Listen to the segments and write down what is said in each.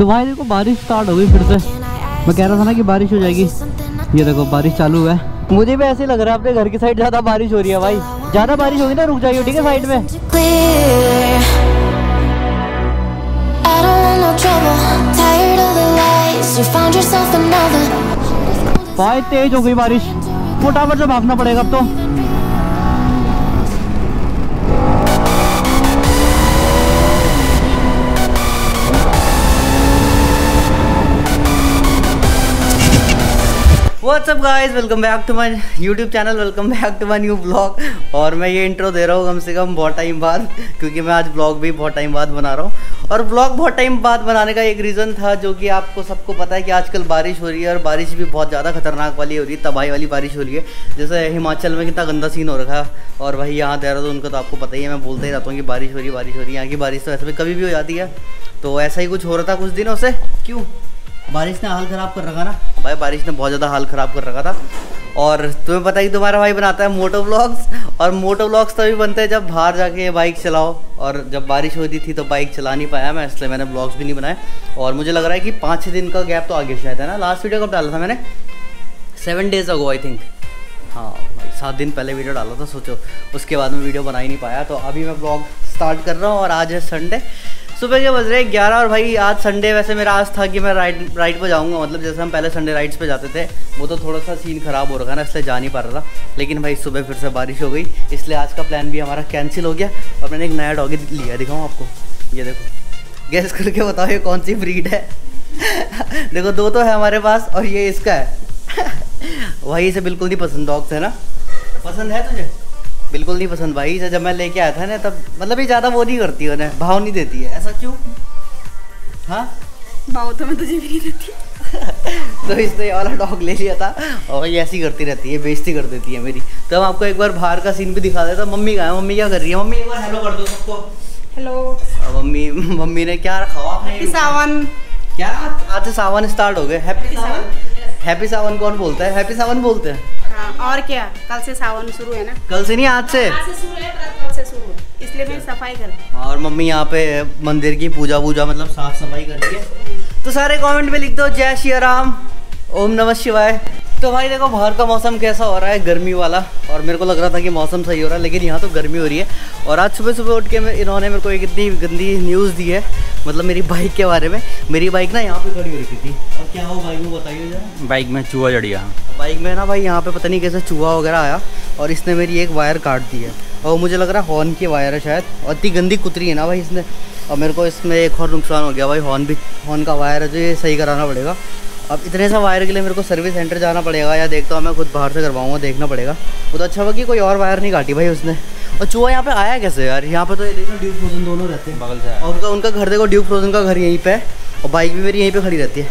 तो भाई देखो बारिश स्टार्ट हो गई फिर से। मैं कह रहा था ना कि बारिश हो जाएगी। ये देखो बारिश चालू है। मुझे भी ऐसे लग रहा है अपने घर की साइड ज़्यादा बारिश हो रही है भाई। ज़्यादा बारिश होगी ना रुक जाइए ठीक है साइड में. भाई तेज हो गई बारिश। फटाफट से भागना पड़ेगा अब तो। What's up guys welcome back to my YouTube channel welcome back to my new blog और मैं ये इंट्रो दे रहा हूँ कम से कम बहुत टाइम बाद, क्योंकि मैं आज ब्लॉग भी बहुत टाइम बाद बना रहा हूँ। और ब्लॉग बहुत टाइम बाद बनाने का एक रीज़न था, जो कि आपको सबको पता है कि आजकल बारिश हो रही है और बारिश भी बहुत ज़्यादा खतरनाक वाली हो रही है, तबाही वाली बारिश हो रही है। जैसे हिमाचल में कितना गंदा सीन हो रखा है। और भाई यहाँ देहरादून का तो आपको पता ही है, मैं बोलते ही रहता हूँ कि बारिश हो रही है, बारिश हो रही है। यहाँ की बारिश तो ऐसे भी कभी भी हो जाती है। तो ऐसा ही कुछ हो रहा था कुछ दिनों से। क्यों? बारिश ने हाल ख़राब कर रखा ना। भाई, बारिश ने बहुत ज़्यादा हाल ख़राब कर रखा था। और तुम्हें पता ही तुम्हारा भाई बनाता है मोटो ब्लॉग्स, और मोटो व्लॉग्स तभी बनते हैं जब बाहर जाके बाइक चलाओ। और जब बारिश होती थी तो बाइक चला नहीं पाया मैं, इसलिए मैंने ब्लॉग्स भी नहीं बनाए। और मुझे लग रहा है कि पाँच छः दिन का गैप तो आगे शायद है ना? लास्ट वीडियो कब डाला था मैंने? Seven days ago I think हाँ भाई, सात दिन पहले वीडियो डाला था, सोचो। उसके बाद में वीडियो बना ही नहीं पाया। तो अभी मैं ब्लॉग स्टार्ट कर रहा हूँ, और आज है संडे सुबह के बज रहे ग्यारह और भाई आज संडे वैसे मेरा आज था कि मैं राइड राइड पर जाऊँगा मतलब जैसे हम पहले संडे राइड्स पे जाते थे, वो तो थोड़ा सा सीन ख़राब हो रखा ना, इसलिए जा नहीं पा रहा था। लेकिन भाई सुबह फिर से बारिश हो गई, इसलिए आज का प्लान भी हमारा कैंसिल हो गया और मैंने एक नया डॉगी लिया, दिखाऊँ आपको? ये देखो। गैस करके बताओ ये कौन सी ब्रीड है? देखो, दो तो है हमारे पास और ये इसका है। भाई इसे बिल्कुल नहीं पसंद डॉग्स है ना? पसंद है तुझे? बिल्कुल नहीं पसंद भाई जब मैं लेके आया था ना तब मतलब ये ज़्यादा वो नहीं करती है उन्हें भाव नहीं देती है। ऐसा क्यों? हाँ? भाव तो मैं तुझे भी नहीं देती। तो इसने ये वाला डॉग ले लिया था और ये ऐसी करती रहती है बेइज्जती कर देती है मेरी। तो हम आपको एक बार बाहर का सीन भी दिखा देता मम्मी कहाँ है? मम्मी क्या कर रही है? मम्मी एक बार हेलो कर दो सबको। हेलो मम्मी मम्मी ने क्या रखा? हुआ सावन। क्या? आज से सावन स्टार्ट हो गए। हैप्पी सावन। हैप्पी सावन कौन बोलता है? हैप्पी सावन बोलते हैं। हाँ और क्या? कल से सावन शुरू है ना? कल से नहीं आज से। आज से शुरू है कल से शुरू इसलिए मैं सफ़ाई कर रही और मम्मी यहाँ पे मंदिर की पूजा वूजा मतलब साफ़ सफ़ाई कर रही है। तो सारे कमेंट में लिख दो। जय श्री राम। ओम नमः शिवाय। तो भाई देखो बाहर का मौसम कैसा हो रहा है? गर्मी वाला। और मेरे को लग रहा था कि मौसम सही हो रहा है लेकिन यहाँ तो गर्मी हो रही है। और आज सुबह सुबह उठ के इन्होंने मेरे को एक इतनी गंदी न्यूज़ दी है मतलब मेरी बाइक के बारे में। मेरी बाइक ना यहाँ पे खड़ी हो रखी थी। और क्या हो बाइक में बताइए जरा। बाइक में चूहा चढ़ गया। बाइक में ना भाई यहाँ पे पता नहीं कैसे चूहा वगैरह आया और इसने मेरी एक वायर काट दी है। और मुझे लग रहा है हॉर्न की वायर है शायद। और इतनी गंदी कुतरी है ना भाई इसने। और मेरे को इसमें एक और नुकसान हो गया भाई हॉर्न भी हॉर्न का वायर है जो ये सही कराना पड़ेगा। अब इतने सा वायर के लिए मेरे को सर्विस सेंटर जाना पड़ेगा या देखता हूँ मैं खुद बाहर से करवाऊँगा देखना पड़ेगा। वो तो अच्छा हुआ कि कोई और वायर नहीं काटी भाई उसने। और चूहा यहाँ पे आया कैसे यार? यहाँ पे तो ये देखो ड्यूब फ्रोजन दोनों रहते हैं। बगल से और उनका उनका घर देखो ड्यूब फ्रोजन का घर यहीं पे है। और बाइक भी मेरी यहीं पे खड़ी रहती है।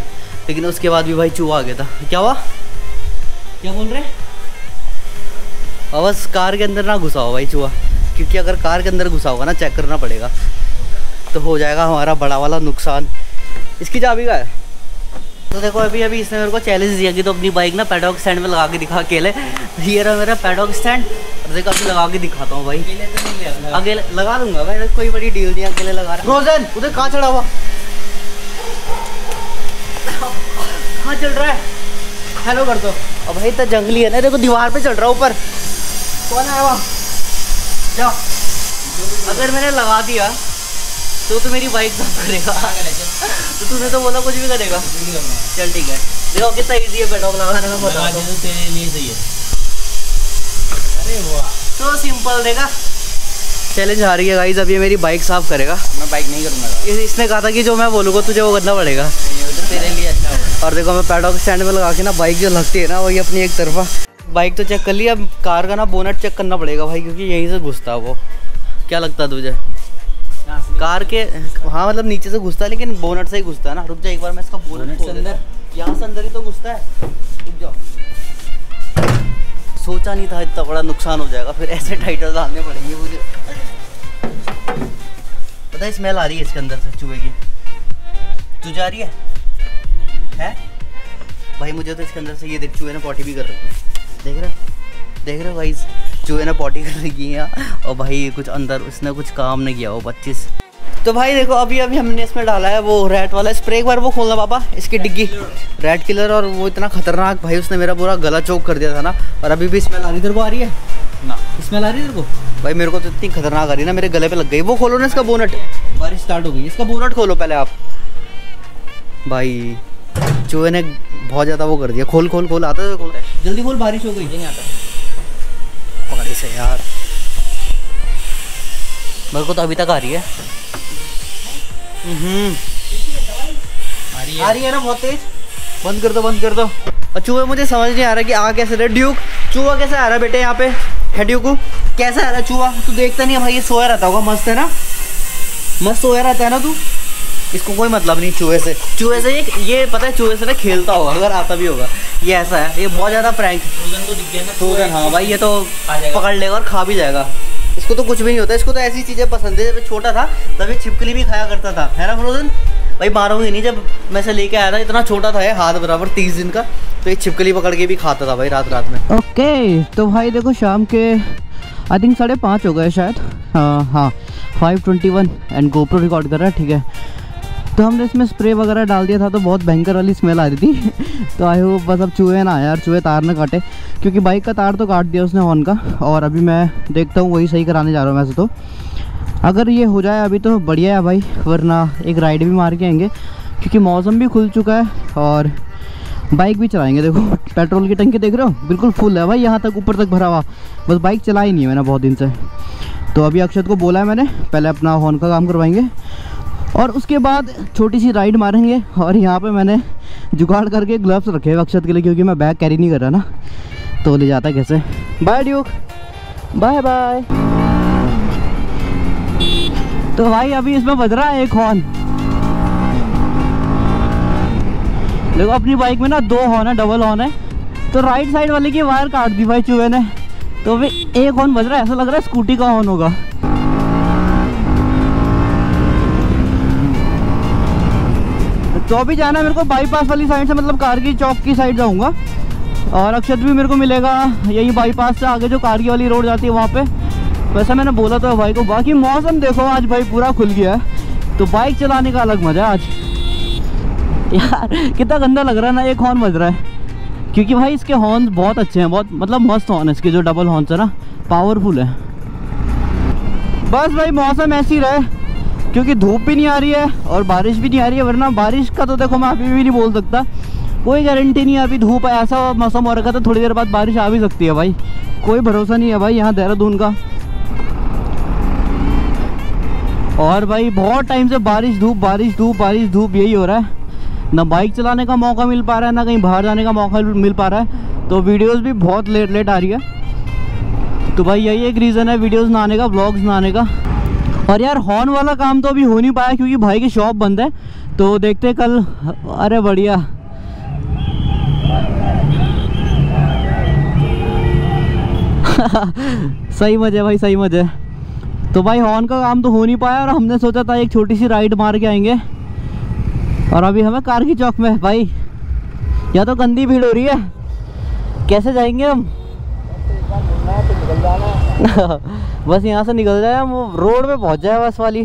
लेकिन उसके बाद भी भाई चूहा आ गया था। क्या हुआ? क्या बोल रहे? और बस कार के अंदर ना घुसा हो भाई चूहा। क्योंकि अगर कार के अंदर घुसा होगा ना चेक करना पड़ेगा। तो हो जाएगा हमारा बड़ा वाला नुकसान। इसकी चाबी का है? तो देखो अभी अभी इसने मेरे को चैलेंज दिया कि तो अपनी बाइक ना पेडॉक स्टैंड में लगा के दिखा अकेले। तो ये रहा मेरा पेडॉक स्टैंड देखो अभी लगा के दिखाता हूँ भाई। अकेले लगा दूँगा भाई कोई बड़ी डील नहीं अकेले लगा रहा फ्रोजन उधर कहाँ चढ़ा हुआ? कहाँ चल रहा है? हेलो कर दो। अब भाई तो जंगली है ना देखो दीवार पे चल रहा ऊपर। कौन आया वहाँ जाओ अगर मैंने लगा दिया तो तो मेरी बाइक साफ़ करेगा। तो तूने तो बोला कुछ भी करेगा। चल ठीक है। देखो कितना इजी है पेट्रोल लगाने में बता दो तेरे लिए सही है। अरे वाह। तो सिंपल देखा? चैलेंज आ रही है गाइस अब ये मेरी बाइक साफ़ करेगा। मैं बाइक नहीं करूँगा इसने कहा था कि जो मैं बोलूँगा तुझे वो करना पड़ेगा। तेरे लिए अच्छा और देखो मैं पैडॉक स्टैंड में लगा के ना बाइक जो लगती है ना वही अपनी एक तरफा। बाइक तो चेक कर लिया अब कार का ना बोनट चेक करना पड़ेगा भाई क्योंकि यहीं से घुसता है वो। क्या लगता है तुझे? कार के हाँ मतलब नीचे से घुसता है लेकिन बोनट से ही घुसता है ना। रुक जा एक बार मैं इसका बोनट से अंदर? यहाँ से अंदर ही तो घुसता है। रुक जाओ। सोचा नहीं था इतना बड़ा नुकसान हो जाएगा फिर ऐसे टाइटर डालने पड़ेंगे मुझे। पता है स्मेल आ रही है इसके अंदर से चूहे की। तुझे आ रही है? है? भाई मुझे तो इसके अंदर से ये देख चूहे ने पॉटी भी कर रखी देख रहे देख रहे हो भाई चूहे ने पॉटी कर रखी है और भाई कुछ अंदर उसने कुछ काम नहीं किया वो पच्चीस तो भाई देखो अभी अभी हमने इसमें डाला है वो रेड वाला स्प्रे एक बार वो खोलना पापा इसकी डिग्गी। रेड किलर और वो इतना खतरनाक भाई उसने मेरा पूरा गला चौक कर दिया था ना। और अभी भी स्मेल आ रही तेरे को आ रही है? ना। स्मेल आ रही है तेरे को? भाई मेरे को तो इतनी खतरनाक आ रही है ना मेरे गले पे लग गई। वो खोलो ना इसका बोनट बारिश स्टार्ट हो गई। इसका बोनट खोलो पहले आप। भाई चूहे ने बहुत ज़्यादा वो कर दिया। खोल खोल खोल आता है खोल। जल्दी खोल बारिश हो गई। नहीं आता। से यार। मेरे को तो अभी तक आ रही है। हम्म। आ रही आ रही है ना बहुत तेज? बंद कर दो बंद कर दो। और चूहे मुझे समझ नहीं आ रहा कि आ कैसे रहे ड्यूक चूहा कैसे आ रहा है बेटे यहाँ पे? है ड्यूक? कैसे आ रहा है चूहा? तू देखता नहीं है भाई ये सोया रहता होगा मस्त है ना? मस्त सोया रहता है ना तू? इसको कोई मतलब नहीं चूहे से। चूहे से ये ये पता है चूहे से ना खेलता होगा अगर आता भी होगा। ये ऐसा है ये बहुत ज़्यादा प्रैंक। फ्रोजन को दिख गया ना फ्रोजन हाँ भाई ये तो खा पकड़ लेगा और खा भी जाएगा। इसको तो कुछ भी नहीं होता इसको तो ऐसी चीज़ें पसंद है जब छोटा था तभी छिपकली भी खाया करता था। है ना फ्रोजन भाई मारूँगी नहीं जब मैं से लेके आया था इतना छोटा था ये हाथ बराबर तीस दिन का तो ये छिपकली पकड़ के भी खाता था भाई रात रात में। ओके तो भाई देखो शाम के आई थिंक साढ़े पाँच हो गए शायद। हाँ हाँ five twenty one and GoPro record कर रहा है ठीक है। तो हमने इसमें स्प्रे वगैरह डाल दिया था तो बहुत भयंकर वाली स्मेल आ रही थी। तो आई होप बस अब चूहे ना यार चूहे तार ना काटे, क्योंकि बाइक का तार तो काट दिया उसने हॉर्न का, और अभी मैं देखता हूँ, वही सही कराने जा रहा हूँ वैसे तो। अगर ये हो जाए अभी तो बढ़िया है भाई, वरना एक राइड भी मार के आएँगे, क्योंकि मौसम भी खुल चुका है, और बाइक भी चलाएँगे। देखो पेट्रोल की टंकी देख रहे हो? बिल्कुल फुल है भाई, यहाँ तक ऊपर तक भरा हुआ। बस बाइक चलाई नहीं है मैंने बहुत दिन से। तो अभी अक्षत को बोला है मैंने, पहले अपना हॉर्न का काम करवाएँगे और उसके बाद छोटी सी राइड मारेंगे। और यहाँ पे मैंने जुगाड़ करके ग्लव्स रखे हुए अक्षत के लिए, क्योंकि मैं बैग कैरी नहीं कर रहा ना। तो ले जाता कैसे? बाय ड्यूक बाय बाय तो भाई, अभी इसमें बज रहा है एक हॉर्न देखो, अपनी बाइक में ना दो हॉर्न है डबल हॉर्न है। तो राइट साइड वाले की वायर काट दी भाई चूहे ने। तो अभी एक हॉर्न बज रहा है, ऐसा लग रहा है स्कूटी का हॉर्न होगा। तो अभी जाना मेरे को बाईपास वाली साइड से मतलब कारगी चौक की साइड जाऊँगा। और अक्षत भी मेरे को मिलेगा, यही बाईपास से आगे जो कारगी वाली रोड जाती है वहाँ पे। वैसे मैंने बोला है भाई को, बाकी मौसम देखो आज भाई पूरा खुल गया है। तो बाइक चलाने का अलग मज़ा है आज। यार, कितना गंदा लग रहा है ना, एक हॉर्न बज रहा है। क्योंकि भाई इसके हॉर्न बहुत अच्छे हैं, बहुत मतलब मस्त हॉर्न है इसके, जो डबल हॉर्न्स है ना पावरफुल है। बस भाई मौसम ऐसी रहे। क्योंकि धूप भी नहीं आ रही है और बारिश भी नहीं आ रही है, वरना बारिश का तो देखो मैं अभी भी नहीं बोल सकता। कोई गारंटी नहीं है अभी धूप है, ऐसा मौसम हो रखा था थोड़ी देर बाद बारिश आ भी सकती है भाई। कोई भरोसा नहीं है भाई यहाँ देहरादून का। और भाई बहुत टाइम से बारिश धूप बारिश धूप बारिश धूप, यही हो रहा है। ना बाइक चलाने का मौका मिल पा रहा है, ना कहीं बाहर जाने का मौका मिल पा रहा है। तो वीडियोस भी बहुत लेट लेट आ रही है। तो भाई यही एक रीज़न है वीडियोस ना आने का ब्लॉग्स ना आने का। और यार हॉर्न वाला काम तो अभी हो नहीं पाया क्योंकि भाई की शॉप बंद है तो देखते कल, अरे बढ़िया। सही मज़े भाई, सही मज़े। तो भाई हॉर्न का काम तो हो नहीं पाया और हमने सोचा था एक छोटी सी राइड मार के आएँगे। और अभी हमें कार की चौक में भाई। या तो गंदी भीड़ हो रही है। कैसे जाएँगे हम? बस यहाँ से निकल जाए हम रोड पे पहुँच जाए बस वाली।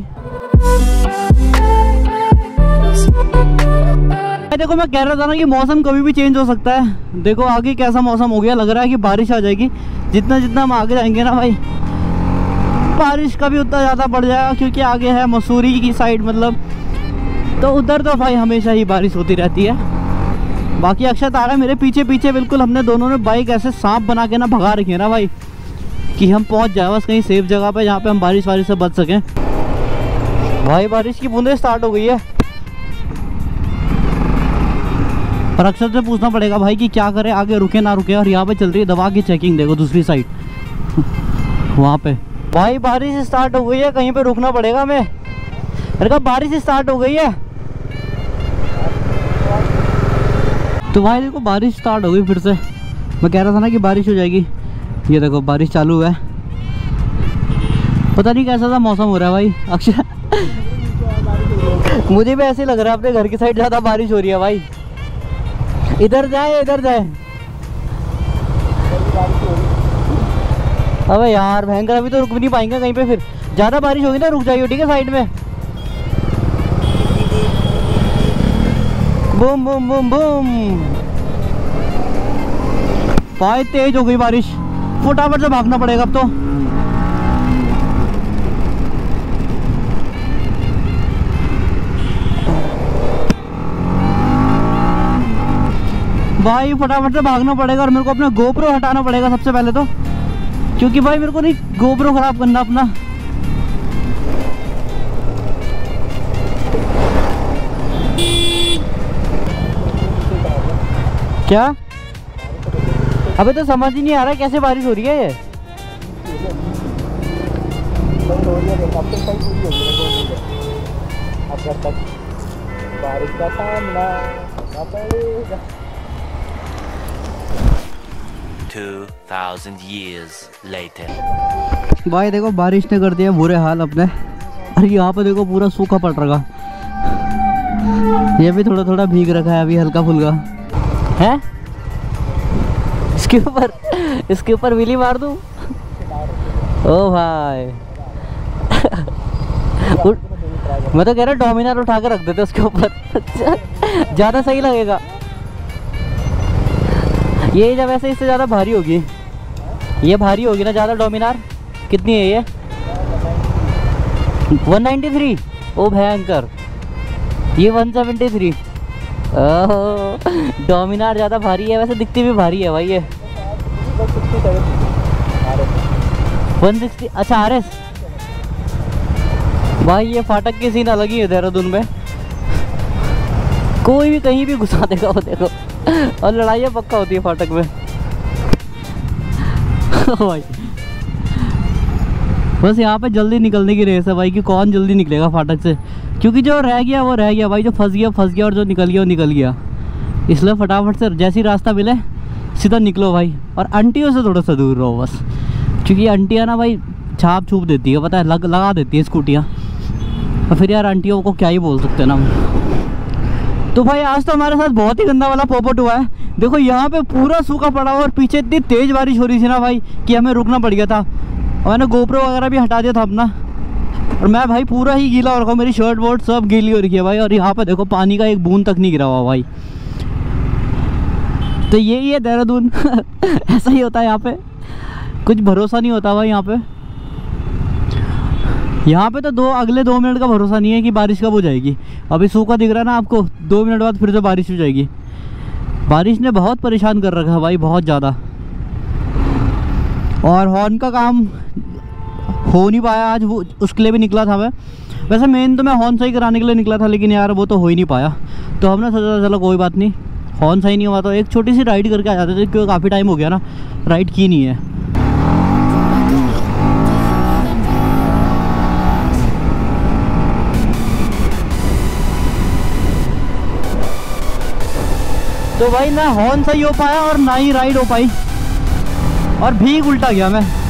देखो, मैं कह रहा था ना कि मौसम कभी भी चेंज हो सकता है। देखो, आगे कैसा मौसम हो गया, लग रहा है कि बारिश आ जाएगी। जितना जितना हम आगे जाएँगे ना भाई, बारिश का भी उतना ज़्यादा बढ़ जाएगा, क्योंकि आगे है मसूरी की साइड मतलब। तो उधर तो भाई हमेशा ही बारिश होती रहती है। बाकी अक्षत आ रहा है मेरे पीछे पीछे, बिल्कुल हमने दोनों ने बाइक ऐसे सांप बना के ना भगा रखी है ना भाई, कि हम पहुँच जाए बस कहीं सेफ़ जगह पे जहाँ पे हम बारिश वारिश से बच सकें। भाई, बारिश की बूंदें स्टार्ट हो गई है। पर अक्षर से पूछना पड़ेगा भाई कि क्या करे, आगे रुके ना रुके, और यहाँ पे चल रही है दवा की चेकिंग देखो दूसरी साइड वहाँ पे। भाई, बारिश स्टार्ट हो गई है, कहीं पे रुकना पड़ेगा हमें। अरे कहा बारिश स्टार्ट हो गई है। तो भाई देखो, बारिश स्टार्ट हो गई फिर से। मैं कह रहा था ना कि बारिश हो जाएगी। ये देखो, बारिश चालू हुआ है। पता नहीं कैसा सा मौसम हो रहा है भाई। अक्षय, मुझे भी ऐसे लग रहा है, अपने घर की साइड ज़्यादा बारिश हो रही है भाई। इधर जाए इधर जाए। अबे यार, भयंकर, अभी तो रुक भी नहीं पाएँगे कहीं पे फिर। ज़्यादा बारिश होगी ना, रुक जाइए ठीक है साइड में? बूम बूम बूम बूम भाई तेज हो गई बारिश। फटाफट से भागना पड़ेगा अब तो। भाई, फटाफट से भागना पड़ेगा और मेरे को अपना गोप्रो हटाना पड़ेगा सबसे पहले तो। क्योंकि भाई, मेरे को नहीं गोप्रो खराब करना अपना। क्या? अबे तो समझ ही नहीं आ रहा कैसे बारिश हो रही है ये। बारिश का सामना 2,000 years later. भाई देखो बारिश ने कर दिया बुरे हाल अपने। अरे यहाँ पे देखो पूरा सूखा पड़ रहा ये भी थोड़ा थोड़ा भीग रखा है अभी हल्का फुल्का है? इसके ऊपर इसके ऊपर विली मार दूँ? ओ भाई। मैं तो कह रहा डोमिनर उठा के रख देते उसके ऊपर। ज़्यादा सही लगेगा। ये जब ऐसे इससे ज़्यादा भारी होगी। ये भारी होगी ना ज़्यादा डोमिनार? कितनी है ये? 193 ओ भयंकर। ये 173 ओह डोमिनार ज़्यादा भारी है, वैसे दिखती भी भारी है भाई ये। 160 अच्छा आर एस। भाई, ये फाटक की सीन अलग ही है देहरादून में। कोई भी कहीं भी घुसा देगा, वो देखो। और लड़ाइयाँ पक्का होती है फाटक में। भाई, बस यहाँ पे जल्दी निकलने की रेस है भाई, कि कौन जल्दी निकलेगा फाटक से? क्योंकि जो रह गया, वो रह गया भाई, जो फंस गया फंस गया और जो निकल गया, वो निकल गया। इसलिए फटाफट से जैसी रास्ता मिले, सीधा निकलो भाई और आंटियों से थोड़ा सा दूर रहो बस। क्योंकि आंटियाँ ना भाई छाप छूप देती है, पता है, लग, लगा देती है स्कूटियाँ। और फिर यार आंटियों को क्या ही बोल सकते हैं ना तो भाई आज तो हमारे साथ बहुत ही गंदा वाला पॉपट हुआ है। देखो यहाँ पे पूरा सूखा पड़ा हुआ और पीछे इतनी तेज बारिश हो रही थी ना भाई कि हमें रुकना पड़ गया था। और मैंने गोप्रो वगैरह भी हटा दिया था अपना। और मैं भाई पूरा ही गीला हो रखा हूँ मेरी शर्ट वर्ट सब गीली हो रखी है भाई। और यहाँ पे देखो, पानी का एक बूंद तक नहीं गिरा हुआ भाई। तो यही है देहरादून। ऐसा ही होता है यहाँ पे। कुछ भरोसा नहीं होता भाई यहाँ पे। यहाँ पे तो दो, अगले दो मिनट का भरोसा नहीं है कि बारिश कब हो जाएगी। अभी सूखा दिख रहा है ना आपको, दो मिनट बाद फिर से बारिश हो जाएगी। बारिश ने बहुत परेशान कर रखा है भाई, बहुत ज़्यादा। और हॉर्न का काम हो नहीं पाया, आज वो उसके लिए भी निकला था मैं। वैसे मेन तो मैं हॉर्न सही कराने के लिए निकला था, लेकिन यार वो तो हो ही नहीं पाया। तो हमने सोचा चलो कोई बात नहीं। हॉर्न सही नहीं हुआ तो एक छोटी सी राइड करके आ जाते थे, क्योंकि काफ़ी टाइम हो गया ना। राइड की नहीं है। तो भाई ना हॉर्न सही हो पाया और ना ही राइड हो पाई। और भीग उल्टा गया मैं।